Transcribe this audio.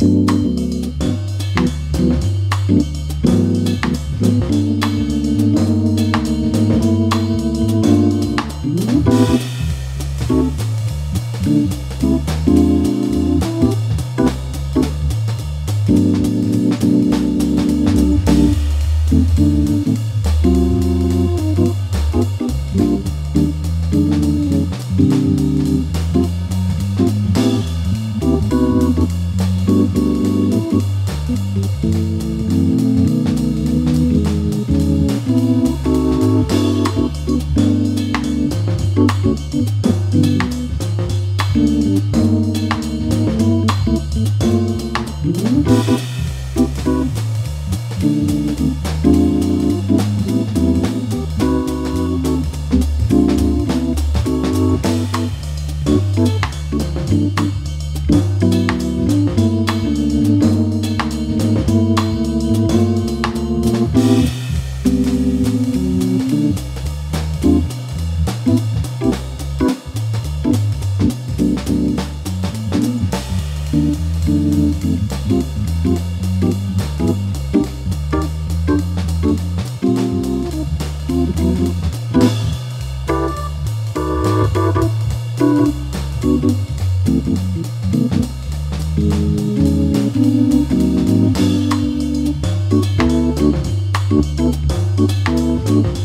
Música Música